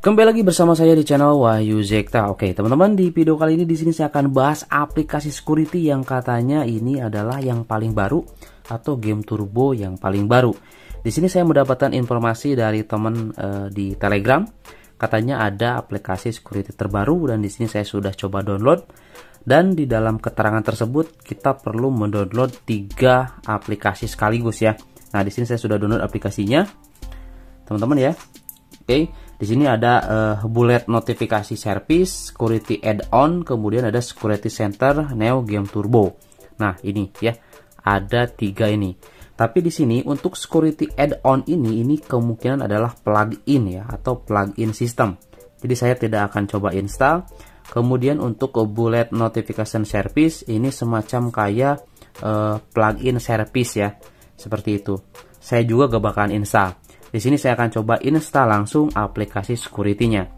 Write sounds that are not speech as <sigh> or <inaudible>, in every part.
Kembali lagi bersama saya di channel Wahyu Zekta. Oke, teman-teman, di video kali ini di sini saya akan bahas aplikasi security yang katanya ini adalah yang paling baru atau game turbo yang paling baru. Di sini saya mendapatkan informasi dari teman uh, di Telegram. Katanya ada aplikasi security terbaru dan di sini saya sudah coba download. Dan di dalam keterangan tersebut kita perlu mendownload tiga aplikasi sekaligus ya. Nah, di sini saya sudah download aplikasinya. Teman-teman ya. Oke. Di sini ada uh, bullet notifikasi service, security add-on, kemudian ada security center Neo Game Turbo. Nah, ini ya. Ada tiga ini. Tapi di sini untuk security add-on ini ini kemungkinan adalah plugin ya atau plugin system. Jadi saya tidak akan coba install. Kemudian untuk bullet notification service ini semacam kayak uh, plugin service ya. Seperti itu. Saya juga gak bakalan install. Di sini saya akan coba install langsung aplikasi security-nya.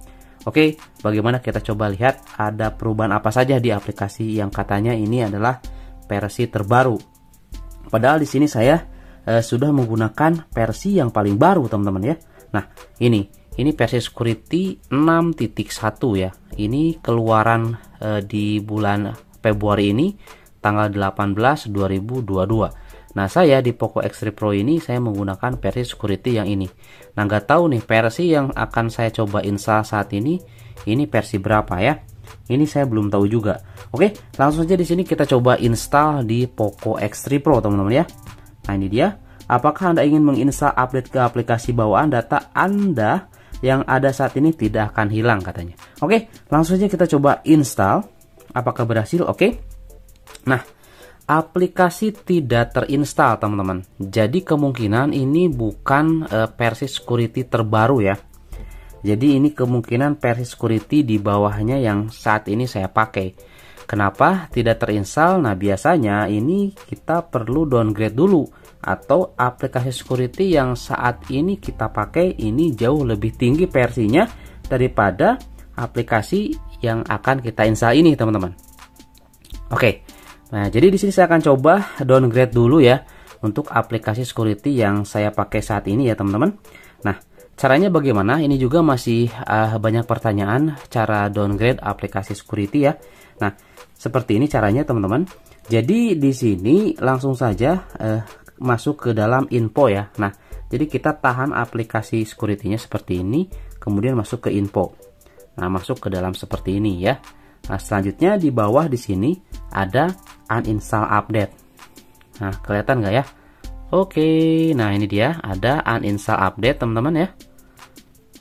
Oke, bagaimana kita coba lihat ada perubahan apa saja di aplikasi yang katanya ini adalah versi terbaru. Padahal di sini saya eh, sudah menggunakan versi yang paling baru, teman-teman ya. Nah, ini ini versi security 6.1 ya. Ini keluaran eh, di bulan Februari ini tanggal 18 2022. Nah saya di Poco X3 Pro ini saya menggunakan versi security yang ini. Nah nggak tahu nih versi yang akan saya coba install saat ini ini versi berapa ya? Ini saya belum tahu juga. Oke, langsung saja di sini kita coba install di Poco X3 Pro teman-teman ya. Nah ini dia. Apakah Anda ingin menginstal update ke aplikasi bawaan data Anda yang ada saat ini tidak akan hilang katanya. Oke, langsung saja kita coba install. Apakah berhasil? Oke. Nah, aplikasi tidak terinstall teman-teman. Jadi kemungkinan ini bukan uh, versi security terbaru ya. Jadi ini kemungkinan versi security di bawahnya yang saat ini saya pakai. Kenapa tidak terinstall? Nah biasanya ini kita perlu downgrade dulu atau aplikasi security yang saat ini kita pakai ini jauh lebih tinggi versinya daripada aplikasi yang akan kita install ini teman-teman. Oke Nah, jadi di sini saya akan coba downgrade dulu ya untuk aplikasi security yang saya pakai saat ini ya teman-teman. Nah, caranya bagaimana? Ini juga masih uh, banyak pertanyaan cara downgrade aplikasi security ya. Nah, seperti ini caranya teman-teman. Jadi di sini langsung saja uh, masuk ke dalam info ya. Nah, jadi kita tahan aplikasi security-nya seperti ini, kemudian masuk ke info. Nah, masuk ke dalam seperti ini ya. Nah, selanjutnya di bawah di sini ada uninstall update. Nah, kelihatan nggak ya? Oke, nah ini dia ada uninstall update teman-teman ya.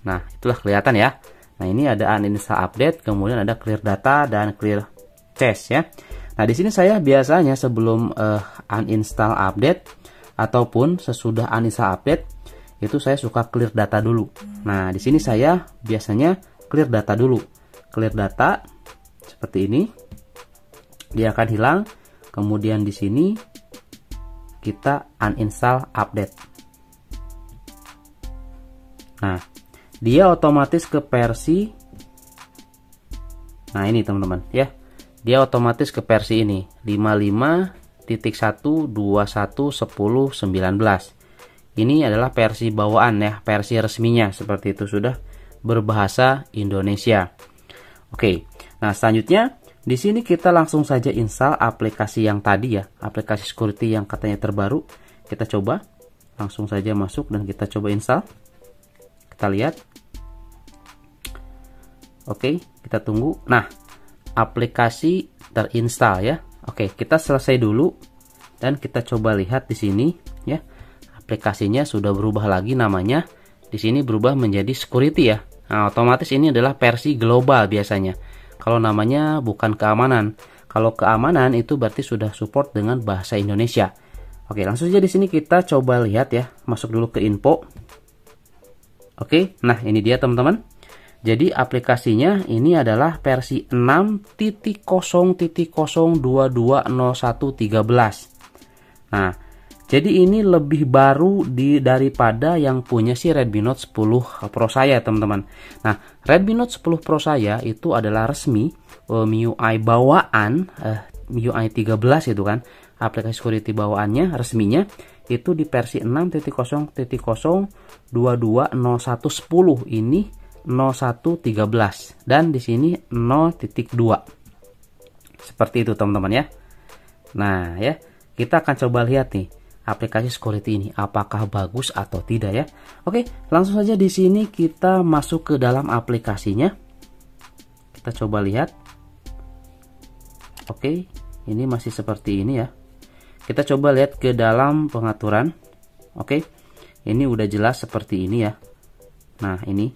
Nah, itulah kelihatan ya. Nah, ini ada uninstall update, kemudian ada clear data dan clear cache ya. Nah, di sini saya biasanya sebelum uh, uninstall update ataupun sesudah uninstall update itu saya suka clear data dulu. Nah, di sini saya biasanya clear data dulu. Clear data seperti ini. Dia akan hilang. Kemudian di sini kita uninstall update. Nah dia otomatis ke versi nah ini teman-teman ya. Dia otomatis ke versi ini 55.1.21.10.19 ini adalah versi bawaan ya versi resminya seperti itu sudah berbahasa Indonesia. Oke Nah, selanjutnya di sini kita langsung saja install aplikasi yang tadi ya, aplikasi security yang katanya terbaru. Kita coba langsung saja masuk dan kita coba install. Kita lihat. Oke, kita tunggu. Nah, aplikasi terinstall ya. Oke, kita selesai dulu dan kita coba lihat di sini ya. Aplikasinya sudah berubah lagi namanya. Di sini berubah menjadi security ya. Nah, otomatis ini adalah versi global biasanya kalau namanya bukan keamanan. Kalau keamanan itu berarti sudah support dengan bahasa Indonesia. Oke, langsung saja di sini kita coba lihat ya. Masuk dulu ke info. Oke, nah ini dia teman-teman. Jadi aplikasinya ini adalah versi 6.0.0220113. Nah, jadi ini lebih baru di daripada yang punya si Redmi Note 10 Pro saya, teman-teman. Nah, Redmi Note 10 Pro saya itu adalah resmi uh, MIUI bawaan uh, MIUI 13 itu kan. Aplikasi security bawaannya resminya itu di versi 6.0.0220110 ini 0113 dan di sini 0.2. Seperti itu teman-teman ya. Nah, ya, kita akan coba lihat nih aplikasi security ini apakah bagus atau tidak ya. Oke, langsung saja di sini kita masuk ke dalam aplikasinya. Kita coba lihat. Oke, ini masih seperti ini ya. Kita coba lihat ke dalam pengaturan. Oke. Ini udah jelas seperti ini ya. Nah, ini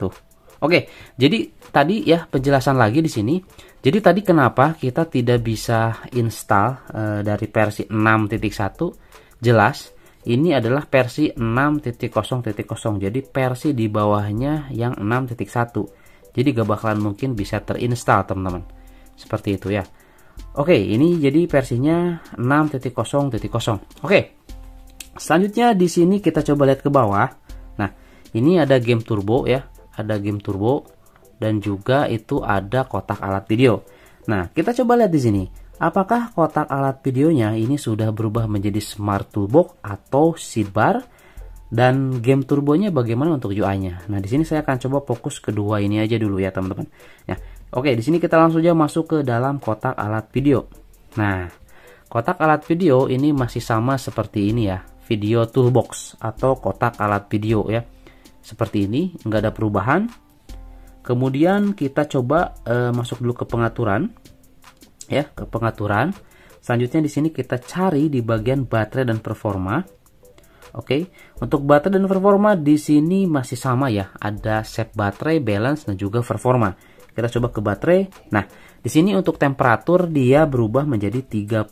tuh. Oke, jadi tadi ya penjelasan lagi di sini. Jadi tadi kenapa kita tidak bisa install e, dari versi 6.1? Jelas, ini adalah versi 6.0.0. Jadi versi di bawahnya yang 6.1. Jadi gak bakalan mungkin bisa terinstall, teman-teman. Seperti itu ya. Oke, ini jadi versinya 6.0.0. Oke. Selanjutnya di sini kita coba lihat ke bawah. Nah, ini ada game turbo ya ada game turbo dan juga itu ada kotak alat video. Nah, kita coba lihat di sini. Apakah kotak alat videonya ini sudah berubah menjadi smart toolbox atau sidebar dan game turbonya bagaimana untuk UI-nya? Nah, di sini saya akan coba fokus kedua ini aja dulu ya, teman-teman. Ya. Oke, di sini kita langsung aja masuk ke dalam kotak alat video. Nah, kotak alat video ini masih sama seperti ini ya, video toolbox atau kotak alat video ya seperti ini nggak ada perubahan kemudian kita coba e, masuk dulu ke pengaturan ya ke pengaturan selanjutnya di sini kita cari di bagian baterai dan performa Oke, untuk baterai dan performa di sini masih sama ya. Ada set baterai, balance dan juga performa. Kita coba ke baterai. Nah, di sini untuk temperatur dia berubah menjadi 34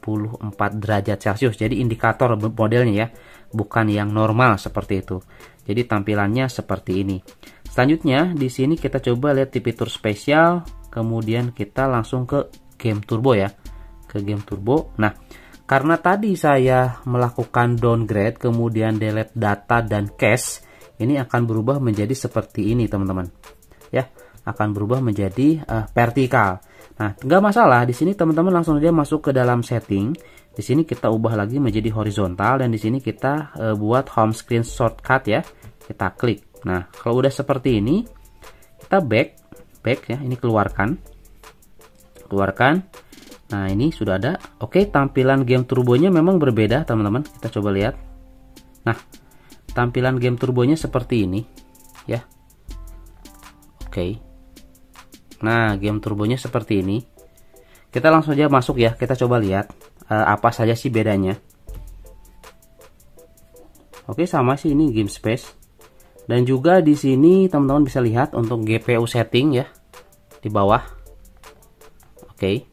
derajat Celcius. Jadi indikator modelnya ya, bukan yang normal seperti itu. Jadi tampilannya seperti ini. Selanjutnya di sini kita coba lihat di fitur spesial, kemudian kita langsung ke game turbo ya. Ke game turbo. Nah, karena tadi saya melakukan downgrade kemudian delete data dan cache, ini akan berubah menjadi seperti ini, teman-teman. Ya, akan berubah menjadi uh, vertikal. Nah, nggak masalah. Di sini teman-teman langsung saja masuk ke dalam setting. Di sini kita ubah lagi menjadi horizontal dan di sini kita e, buat home screen shortcut ya. Kita klik. Nah, kalau udah seperti ini, kita back, back ya. Ini keluarkan, keluarkan. Nah, ini sudah ada. Oke, tampilan game turbonya memang berbeda, teman-teman. Kita coba lihat. Nah, tampilan game turbonya seperti ini, ya. Oke. Nah, game turbonya seperti ini. Kita langsung aja masuk ya. Kita coba lihat apa saja sih bedanya? Oke sama sih ini game space. Dan juga di sini teman-teman bisa lihat untuk GPU setting ya di bawah. Oke.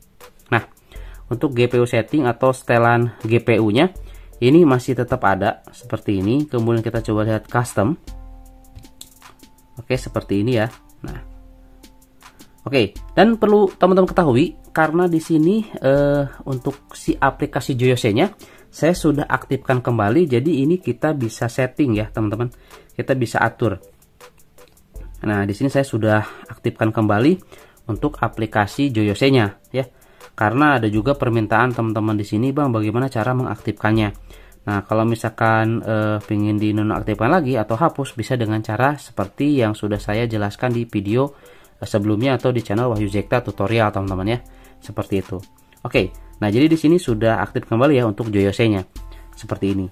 Nah untuk GPU setting atau setelan GPU nya ini masih tetap ada seperti ini. Kemudian kita coba lihat custom. Oke seperti ini ya. Nah. Oke, dan perlu teman-teman ketahui karena di sini uh, untuk si aplikasi Joyose-nya saya sudah aktifkan kembali. Jadi ini kita bisa setting ya, teman-teman. Kita bisa atur. Nah, di sini saya sudah aktifkan kembali untuk aplikasi Joyose-nya ya. Karena ada juga permintaan teman-teman di sini, Bang, bagaimana cara mengaktifkannya. Nah, kalau misalkan uh, ingin dinonaktifkan lagi atau hapus bisa dengan cara seperti yang sudah saya jelaskan di video sebelumnya atau di channel Wahyu Zekta tutorial teman-teman ya. Seperti itu. Oke, nah jadi di sini sudah aktif kembali ya untuk Joyose-nya. Seperti ini.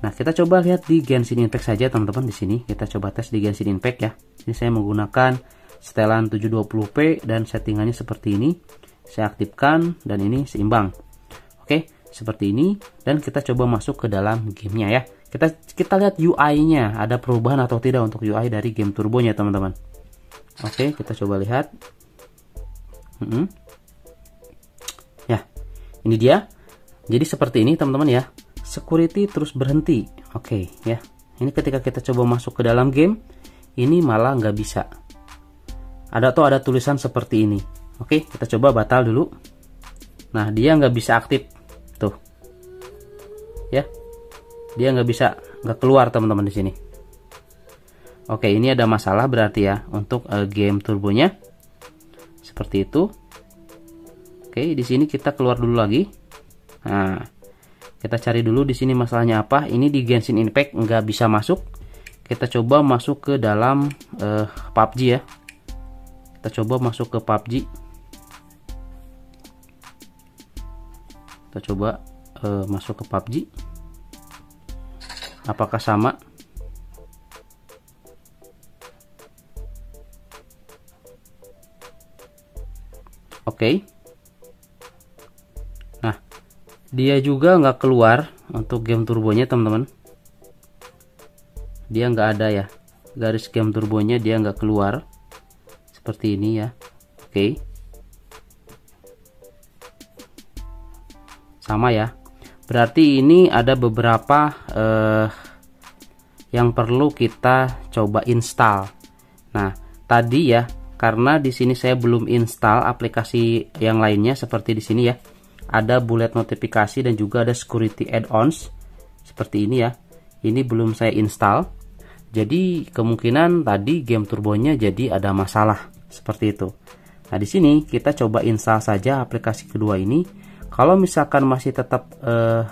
Nah, kita coba lihat di Genshin Impact saja teman-teman di sini. Kita coba tes di Genshin Impact ya. Ini saya menggunakan setelan 720p dan settingannya seperti ini. Saya aktifkan dan ini seimbang. Oke, seperti ini dan kita coba masuk ke dalam gamenya ya. Kita kita lihat UI-nya ada perubahan atau tidak untuk UI dari game turbonya teman-teman. Oke, kita coba lihat. Hmm. Ini dia. Jadi seperti ini teman-teman ya. Security terus berhenti. Oke, ya. Ini ketika kita coba masuk ke dalam game, ini malah nggak bisa. Ada tuh ada tulisan seperti ini. Oke, kita coba batal dulu. Nah, dia nggak bisa aktif. Tuh. Ya. Dia nggak bisa nggak keluar teman-teman di sini. Oke, ini ada masalah berarti ya untuk uh, game turbonya. Seperti itu. Oke, di sini kita keluar dulu lagi. Nah, kita cari dulu di sini masalahnya apa. Ini di Genshin Impact nggak bisa masuk. kita coba masuk ke dalam uh, PUBG ya kita coba masuk ke PUBG kita coba uh, masuk ke PUBG apakah sama oke okay. Dia juga nggak keluar untuk game turbonya teman-teman. Dia nggak ada ya. Garis game turbonya dia nggak keluar. Seperti ini ya. Oke. Okay. sama ya. Berarti ini ada beberapa eh, yang perlu kita coba install. Nah tadi ya karena di sini saya belum install aplikasi yang lainnya seperti di sini ya ada bullet notifikasi dan juga ada security add-ons seperti ini ya ini belum saya install jadi kemungkinan tadi game turbonya jadi ada masalah seperti itu. Nah di sini kita coba install saja aplikasi kedua ini. Kalau misalkan masih tetap uh,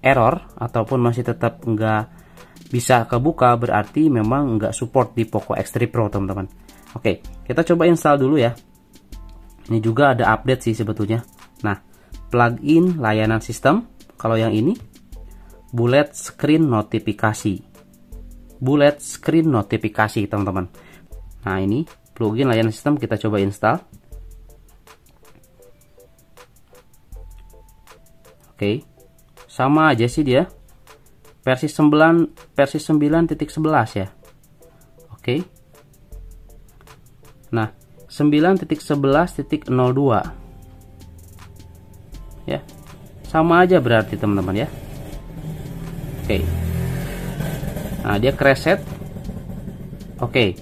error ataupun masih tetap nggak bisa kebuka berarti memang nggak support di Poco X3 Pro teman-teman. Oke kita coba install dulu ya. Ini juga ada update sih sebetulnya. Nah plugin layanan sistem kalau yang ini bullet screen notifikasi. Bullet screen notifikasi teman-teman. Nah ini plugin layanan sistem kita coba install. Oke sama aja sih dia. Versi 9 versi 9.11 ya. Oke. Nah 9.11.02 ya sama aja berarti teman-teman ya oke Nah, dia crash Oke.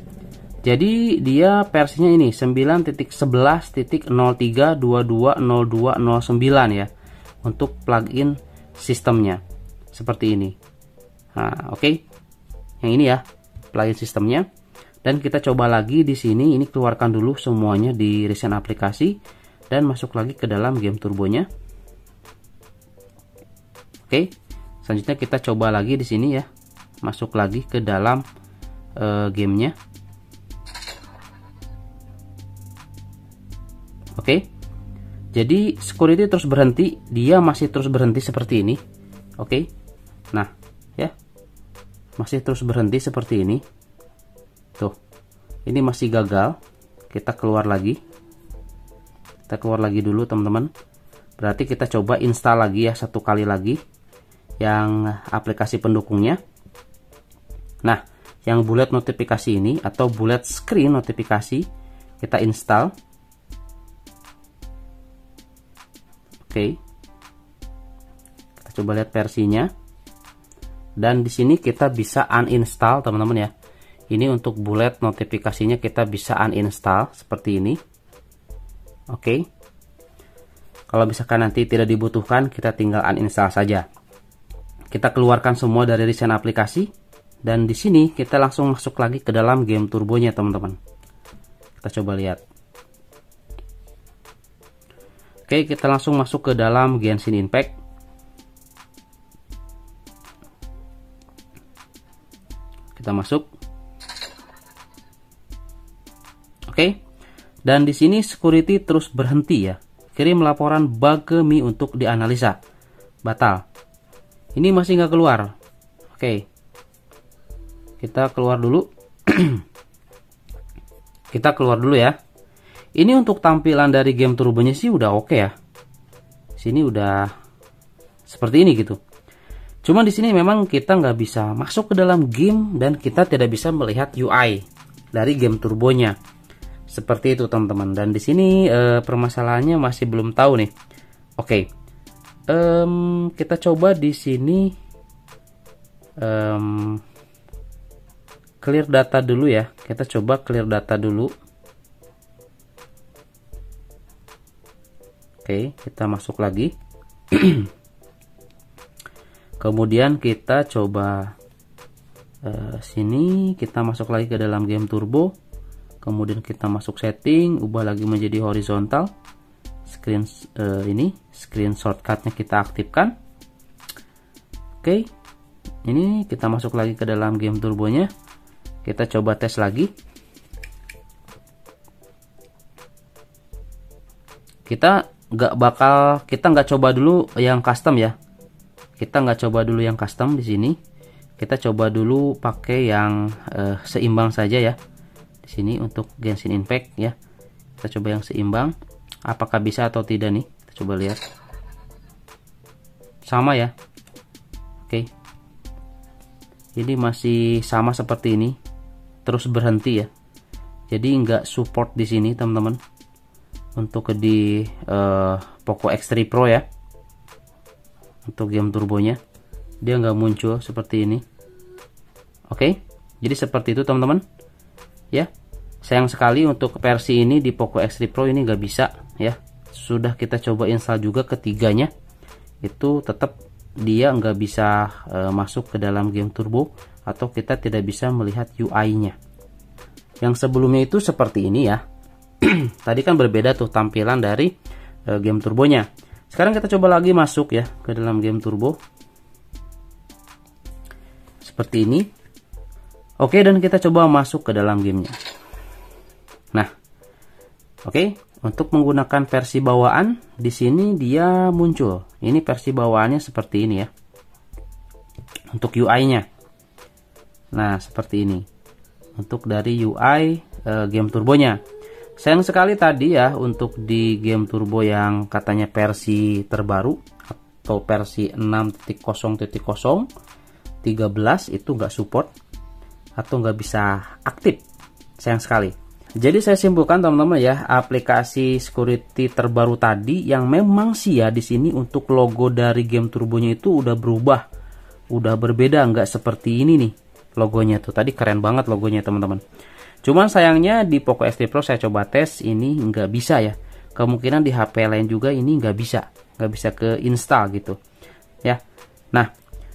Jadi dia versinya ini 9.11.03.22.02.09 ya untuk plugin sistemnya. Seperti ini. Nah, oke. Yang ini ya, plugin sistemnya. Dan kita coba lagi di sini, ini keluarkan dulu semuanya di recent aplikasi dan masuk lagi ke dalam game turbonya. Oke. Selanjutnya kita coba lagi di sini ya. Masuk lagi ke dalam uh, gamenya. Oke jadi security terus berhenti dia masih terus berhenti seperti ini. Oke nah ya masih terus berhenti seperti ini. Tuh ini masih gagal. Kita keluar lagi. Kita keluar lagi dulu teman-teman. Berarti kita coba install lagi ya satu kali lagi yang aplikasi pendukungnya Nah, yang bullet notifikasi ini atau bullet screen notifikasi kita install. Oke. Kita coba lihat versinya. Dan di sini kita bisa uninstall, teman-teman ya. Ini untuk bullet notifikasinya kita bisa uninstall seperti ini. Oke. Kalau misalkan nanti tidak dibutuhkan, kita tinggal uninstall saja. Kita keluarkan semua dari recent aplikasi dan di sini kita langsung masuk lagi ke dalam game turbonya teman-teman. Kita coba lihat. Oke kita langsung masuk ke dalam Genshin Impact. Kita masuk. Oke dan di sini security terus berhenti ya. Kirim laporan bug ke Mi untuk dianalisa. Batal ini masih nggak keluar. Oke. Kita keluar dulu. <clears throat> Kita keluar dulu ya. Ini untuk tampilan dari game turbonya sih udah oke okay ya. Sini udah seperti ini gitu. Cuma di sini memang kita nggak bisa masuk ke dalam game dan kita tidak bisa melihat UI dari game turbonya. Seperti itu teman-teman. Dan di sini e, permasalahannya masih belum tahu nih. Oke, um, kita coba di sini um, clear data dulu ya. Kita coba clear data dulu. Oke kita masuk lagi. <clears throat> Kemudian kita coba uh, sini kita masuk lagi ke dalam game turbo. Kemudian kita masuk setting ubah lagi menjadi horizontal screen uh, ini screen shortcutnya kita aktifkan. Oke ini kita masuk lagi ke dalam game turbonya. Kita coba tes lagi. Kita nggak bakal kita nggak coba dulu yang custom ya. Kita nggak coba dulu yang custom di sini. Kita coba dulu pakai yang uh, seimbang saja ya. Di sini untuk Genshin Impact ya. Kita coba yang seimbang apakah bisa atau tidak nih? Coba lihat. Sama ya? Oke. Ini masih sama seperti ini. Terus berhenti ya. Jadi nggak support di sini teman-teman. Untuk di uh, Poco X3 Pro ya. Untuk game turbonya. Dia nggak muncul seperti ini. Oke. Jadi seperti itu teman-teman. Ya sayang sekali untuk versi ini di Poco X3 Pro ini nggak bisa ya sudah kita coba install juga ketiganya itu tetap dia nggak bisa e, masuk ke dalam game turbo atau kita tidak bisa melihat UI-nya yang sebelumnya itu seperti ini ya <clears throat> tadi kan berbeda tuh tampilan dari e, game turbonya sekarang kita coba lagi masuk ya ke dalam game turbo. Seperti ini. Oke, dan kita coba masuk ke dalam gamenya. Nah, oke, untuk menggunakan versi bawaan di sini dia muncul. Ini versi bawaannya seperti ini ya. Untuk UI-nya. Nah, seperti ini. Untuk dari UI e, game turbonya. Sayang sekali tadi ya untuk di game turbo yang katanya versi terbaru atau versi 6.0.0 13 itu nggak support atau nggak bisa aktif. Sayang sekali. Jadi saya simpulkan teman-teman ya, aplikasi security terbaru tadi yang memang sih ya di sini untuk logo dari game turbonya itu udah berubah. Udah berbeda nggak seperti ini nih logonya tuh. Tadi keren banget logonya teman-teman. Cuman sayangnya di Poco X3 Pro saya coba tes ini nggak bisa ya. Kemungkinan di HP lain juga ini nggak bisa, nggak bisa ke install gitu. Ya. Nah,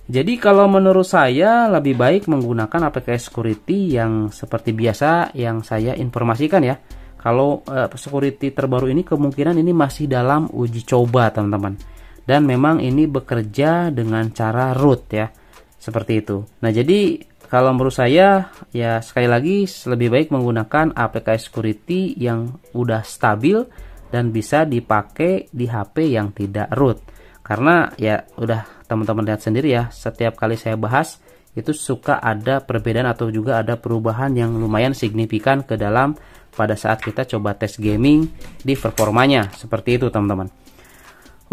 jadi kalau menurut saya lebih baik menggunakan aplikasi security yang seperti biasa yang saya informasikan ya. Kalau uh, security terbaru ini kemungkinan ini masih dalam uji coba teman-teman. Dan memang ini bekerja dengan cara root ya. Seperti itu. Nah, jadi kalau menurut saya ya sekali lagi lebih baik menggunakan aplikasi security yang udah stabil dan bisa dipakai di HP yang tidak root. Karena ya udah teman-teman lihat sendiri ya, setiap kali saya bahas itu suka ada perbedaan atau juga ada perubahan yang lumayan signifikan ke dalam pada saat kita coba tes gaming di performanya. Seperti itu teman-teman.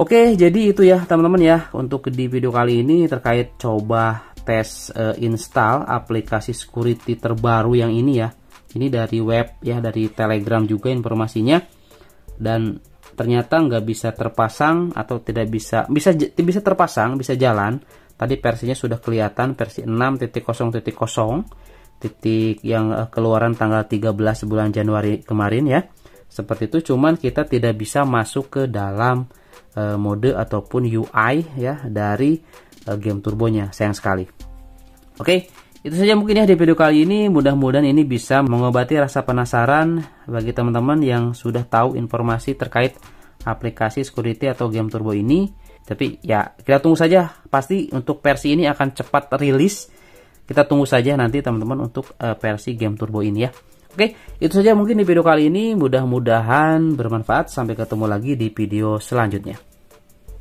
Oke, jadi itu ya teman-teman ya untuk di video kali ini terkait coba tes uh, install aplikasi security terbaru yang ini ya. Ini dari web ya, dari Telegram juga informasinya. Dan ternyata nggak bisa terpasang atau tidak bisa bisa bisa terpasang, bisa jalan. Tadi versinya sudah kelihatan versi 6.0.0 titik yang uh, keluaran tanggal 13 bulan Januari kemarin ya. Seperti itu cuman kita tidak bisa masuk ke dalam uh, mode ataupun UI ya dari uh, game turbonya sayang sekali oke itu saja mungkin ya di video kali ini mudah-mudahan ini bisa mengobati rasa penasaran bagi teman-teman yang sudah tahu informasi terkait aplikasi security atau game turbo ini tapi ya kita tunggu saja pasti untuk versi ini akan cepat rilis kita tunggu saja nanti teman-teman untuk uh, versi game turbo ini ya Oke, itu saja mungkin di video kali ini. Mudah-mudahan bermanfaat. Sampai ketemu lagi di video selanjutnya.